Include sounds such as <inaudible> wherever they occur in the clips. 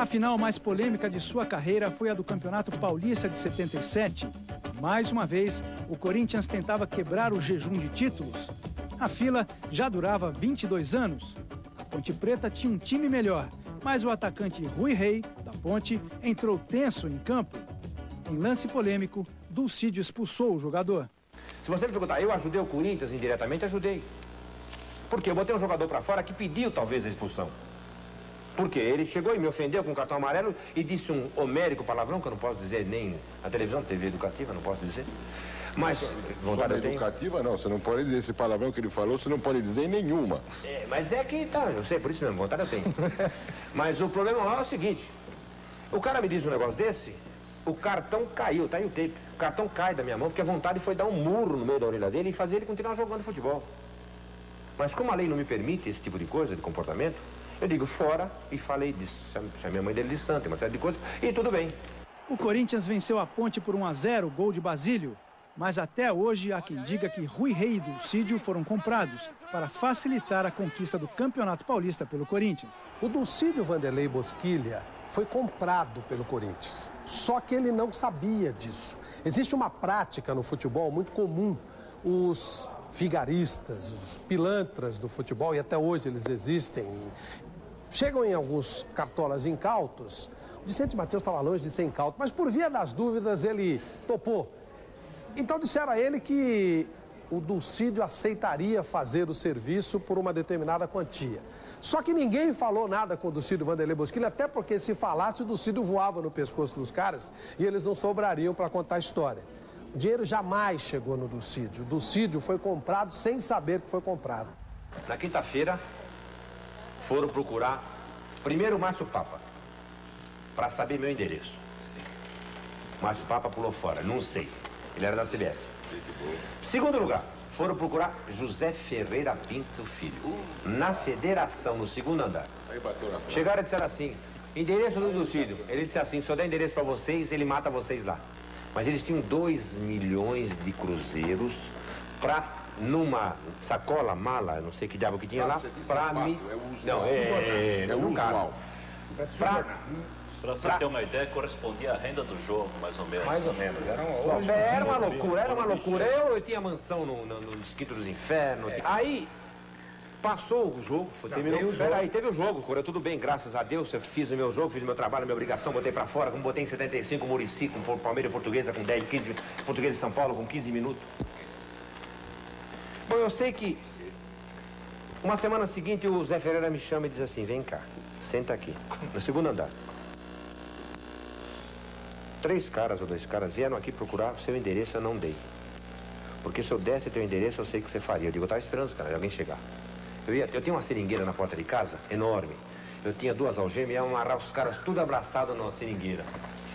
A final mais polêmica de sua carreira foi a do Campeonato Paulista de 77. Mais uma vez, o Corinthians tentava quebrar o jejum de títulos. A fila já durava 22 anos. A Ponte Preta tinha um time melhor, mas o atacante Rui Rei, da Ponte, entrou tenso em campo. Em lance polêmico, Dulcídio expulsou o jogador. Se você me perguntar, eu ajudei o Corinthians indiretamente, ajudei. Porque eu botei um jogador para fora que pediu talvez a expulsão. Porque ele chegou e me ofendeu com um cartão amarelo e disse um homérico palavrão que eu não posso dizer nem na televisão, TV educativa, não posso dizer. Mas vontade educativa não, você não pode dizer esse palavrão que ele falou, você não pode dizer nenhuma. É, mas é que tá, eu sei, por isso mesmo, vontade eu tenho. <laughs> mas o problema lá é o seguinte, o cara me diz um negócio desse, o cartão caiu, tá aí o tape. O cartão cai da minha mão porque a vontade foi dar um murro no meio da orelha dele e fazer ele continuar jogando futebol. Mas como a lei não me permite esse tipo de coisa, de comportamento, eu digo fora e falei disso. Chamei a mãe dele de santa, uma série de coisas, e tudo bem. O Corinthians venceu a ponte por 1 a 0, gol de Basílio. Mas até hoje há quem diga que Rui Rei e Dulcídio foram comprados para facilitar a conquista do Campeonato Paulista pelo Corinthians. O Dulcídio Vanderlei Bosquilha foi comprado pelo Corinthians. Só que ele não sabia disso. Existe uma prática no futebol muito comum. Os vigaristas, os pilantras do futebol, e até hoje eles existem, chegam em alguns cartolas incautos. O Vicente Matheus estava longe de ser incauto, mas por via das dúvidas ele topou. Então disseram a ele que o Dulcídio aceitaria fazer o serviço por uma determinada quantia. Só que ninguém falou nada com o Dulcídio Vanderlei Bosquilha, até porque se falasse, o Dulcídio voava no pescoço dos caras e eles não sobrariam para contar a história. O dinheiro jamais chegou no Dulcídio. O Dulcídio foi comprado sem saber que foi comprado. Na quinta-feira, foram procurar primeiro Márcio Papa, para saber meu endereço. Sim. Márcio Papa pulou fora, não sei. Ele era da CBF. Segundo lugar, foram procurar José Ferreira Pinto Filho, na federação, no segundo andar. Aí bateu na Chegaram e disseram assim, endereço do Dulcídio. Ele disse assim, se eu der endereço para vocês, ele mata vocês lá. Mas eles tinham 2 milhões de cruzeiros para numa sacola, mala, não sei que diabo que tinha lá, para me... É uso não, é, é, é usual. Para você ter uma ideia, correspondia à renda do jogo, mais ou menos. Mais ou menos. Era, um, era uma loucura, era uma loucura. Eu, eu tinha mansão no, no, no Distrito dos Infernos. É. Aí, passou o jogo, foi, terminou. O jogo. Aí, teve o jogo, correu tudo bem, graças a Deus. Eu fiz o meu jogo, fiz o meu trabalho, a minha obrigação, botei pra fora, como botei em 75 o Murici, com Palmeiras Portuguesa com 10, 15 Portuguesa de São Paulo com 15 minutos. Bom, eu sei que uma semana seguinte o Zé Ferreira me chama e diz assim, vem cá, senta aqui, no segundo andar. Três caras ou dois caras vieram aqui procurar o seu endereço, eu não dei. Porque se eu desse teu endereço, eu sei que você faria. Eu digo, eu tava esperando os caras, alguém chegar. Eu, ia, eu tinha uma seringueira na porta de casa, enorme. Eu tinha duas algemas e ia amarrar os caras tudo abraçados na seringueira.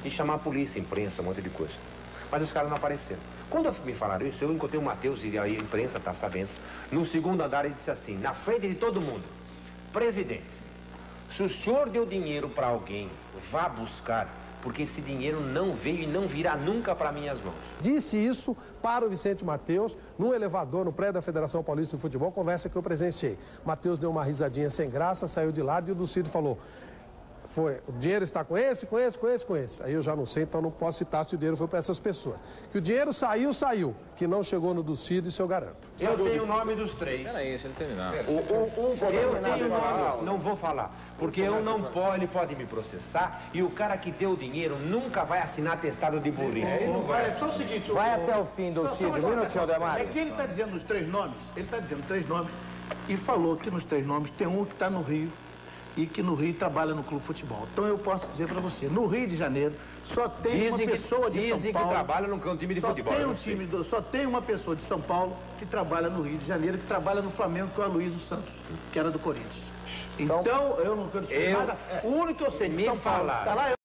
E chamar a polícia, imprensa, um monte de coisa. Mas os caras não apareceram. Quando me falaram isso, eu encontrei o Matheus e a imprensa está sabendo. No segundo andar ele disse assim, na frente de todo mundo, presidente, se o senhor deu dinheiro para alguém, vá buscar porque esse dinheiro não veio e não virá nunca para minhas mãos. Disse isso para o Vicente Mateus no elevador no prédio da Federação Paulista de Futebol, conversa que eu presenciei. Mateus deu uma risadinha sem graça, saiu de lado e o Ducídio falou: foi, o dinheiro está com esse, com esse, com esse, com esse. Aí eu já não sei, então não posso citar se o dinheiro foi para essas pessoas. Que o dinheiro saiu, saiu. Que não chegou no do Cid, isso eu garanto. Eu tenho o nome dos três. Peraí, deixa ele terminar. O, o, um eu tenho o nome, não vou falar. Porque eu não pode, ele pode me processar e o cara que deu o dinheiro nunca vai assinar testado de burrice. É, não vai, é só o seguinte... Vai o, até o fim do Cid, um minutinho, Demário. É que ele está dizendo os três nomes, ele está dizendo três nomes e falou que nos três nomes tem um que está no Rio, e que no Rio trabalha no clube de futebol. Então eu posso dizer para você, no Rio de Janeiro só tem dizem uma pessoa que, de São Paulo. que trabalha no time de só futebol. Tem um time do, só tem uma pessoa de São Paulo que trabalha no Rio de Janeiro, que trabalha no Flamengo, que é o Aloysio Santos, que era do Corinthians. Então, então eu não quero dizer nada. O único que eu sei de São Paulo, tá lá,